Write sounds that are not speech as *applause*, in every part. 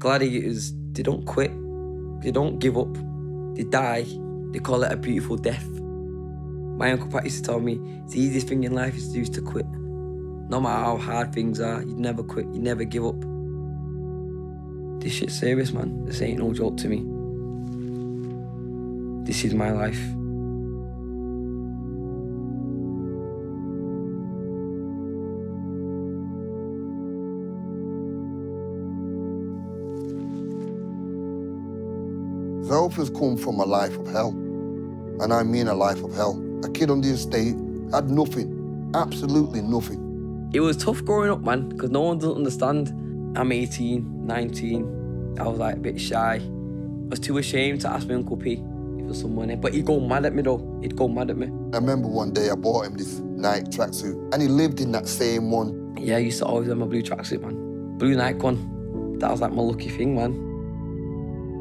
Gladiators, they don't quit. They don't give up. They die. They call it a beautiful death. My uncle Pat used to tell me the easiest thing in life is to quit. No matter how hard things are, you never quit. You never give up. This shit's serious, man. This ain't no joke to me. This is my life. Zelf has come from a life of hell. And I mean a life of hell. A kid on the estate had nothing, absolutely nothing. It was tough growing up, man, because no one doesn't understand. I'm 18, 19. I was like a bit shy. I was too ashamed to ask my Uncle P for some money. But he'd go mad at me though. He'd go mad at me. I remember one day I bought him this Nike tracksuit and he lived in that same one. Yeah, I used to always wear my blue tracksuit, man. Blue Nike one. That was like my lucky thing, man.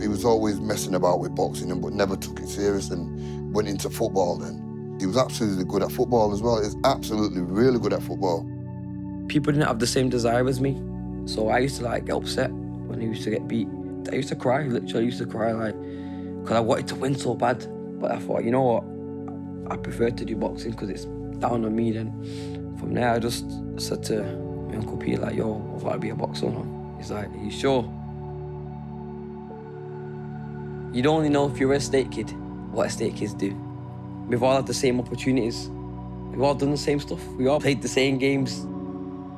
He was always messing about with boxing, and but never took it serious and went into football then. He was absolutely good at football as well. He was absolutely really good at football. People didn't have the same desire as me. So I used to like get upset when he used to get beat. I used to cry, literally used to cry like, because I wanted to win so bad. But I thought, you know what, I prefer to do boxing because it's down on me then. From there, I just said to my Uncle Pete, like, yo, I want to be a boxer. He's like, are you sure? You don't only know if you're a state kid, what estate kids do. We've all had the same opportunities. We've all done the same stuff. We all played the same games.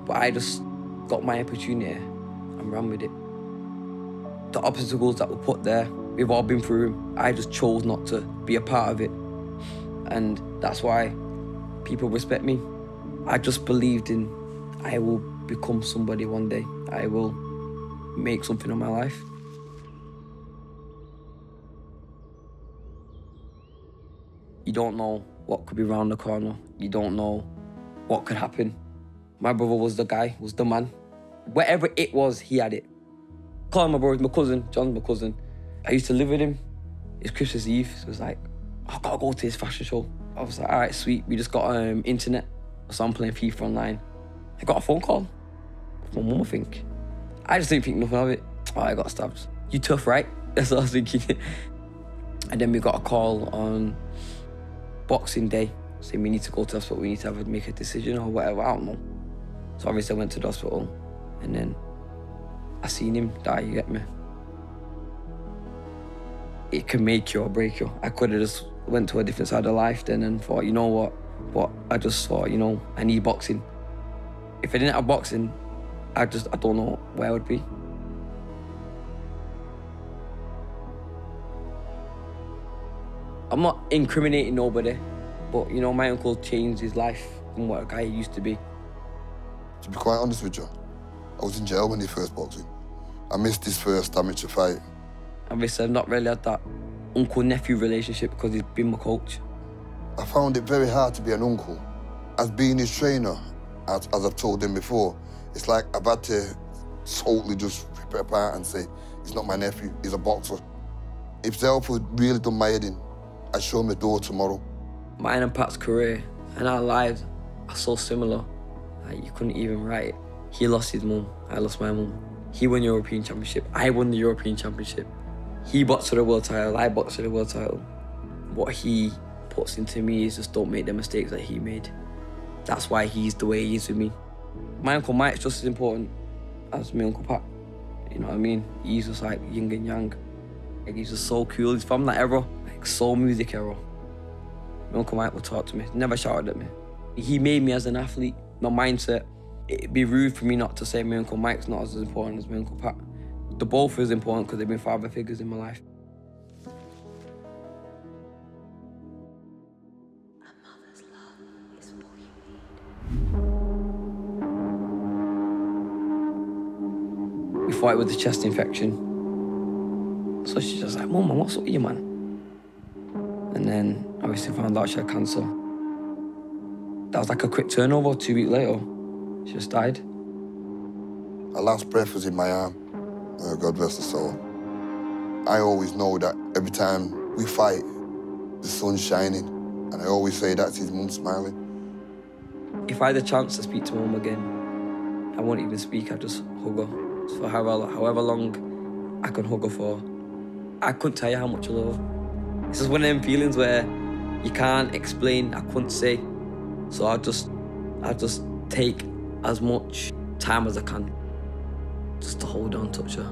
But I just got my opportunity and ran with it. The obstacles that were put there, we've all been through. I just chose not to be a part of it. And that's why people respect me. I just believed in I will become somebody one day. I will make something of my life. You don't know what could be around the corner. You don't know what could happen. My brother was the guy, was the man. Whatever it was, he had it. Call my brother, my cousin, John's my cousin. I used to live with him. It's Christmas Eve, so it was like, I gotta go to his fashion show. I was like, all right, sweet. We just got um, internet, so I'm playing FIFA online. I got a phone call from my mum, I think. I just didn't think nothing of it. *tsk* Oh, I got stabbed. You tough, right? *laughs* That's what I was thinking. *laughs* and then we got a call on Boxing Day saying we need to go to hospital, we need to have a, make a decision or whatever, I don't know. So obviously I went to the hospital and then I seen him die, you get me? It can make you or break you. I could have just went to a different side of life then and thought, you know what? But I just thought, you know, I need boxing. If I didn't have boxing, I just, I don't know where I would be. I'm not incriminating nobody, but you know, my uncle changed his life from what a guy he used to be. To be quite honest with you, I was in jail when he first boxing. I missed his first amateur fight. Obviously, I've not really had that uncle-nephew relationship because he's been my coach. I found it very hard to be an uncle. As being his trainer, as, as I've told him before, it's like I've had to totally just rip it apart and say, he's not my nephew, he's a boxer. If Zelf had really done my head in, I'd show him the door tomorrow. Mine and Pat's career and our lives are so similar. Like you couldn't even write it. He lost his mum, I lost my mum. He won the European Championship, I won the European Championship. He boxed for the world title, I boxed for the world title. What he puts into me is just don't make the mistakes that he made. That's why he's the way he is with me. My Uncle Mike's just as important as my Uncle Pat. You know what I mean? He's just like yin and yang. He's just so cool. He's from that era, like soul music era. My Uncle Mike would talk to me, never shouted at me. He made me as an athlete, my mindset. It'd be rude for me not to say my Uncle Mike's not as important as my Uncle Pat. The both is important because they've been father figures in my life. We fought with a chest infection. So she's just like, Mum, what's up with you, man? And then obviously found out she had cancer. That was like a quick turnover. Two weeks later, she just died. Her last breath was in my arm. Uh, God rest her soul. I always know that every time we fight, the sun's shining. And I always say that's his mum smiling. If I had the chance to speak to mum again, I won't even speak, I'd just hug her. For however, however long I can hug her for. I couldn't tell you how much I love her. It's just one of them feelings where you can't explain, I couldn't say. So I just, I just take as much time as I can just to hold on, touch her.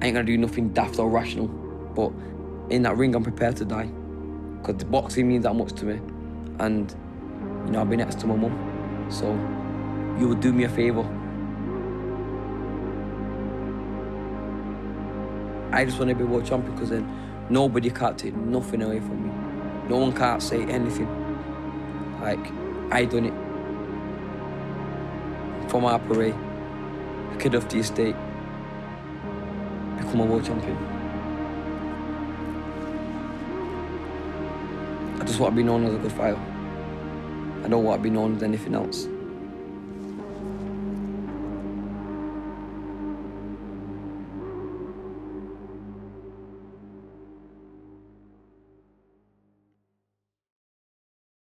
I ain't gonna do nothing daft or rational, but in that ring, I'm prepared to die. Because boxing means that much to me. And, you know, I've been next to my mum. So, you would do me a favour. I just want to be world champion because then nobody can't take nothing away from me. No one can't say anything. Like, I done it. From our parade, a kid of the estate, become a world champion. I just want to be known as a good fighter. I don't want to be known as anything else.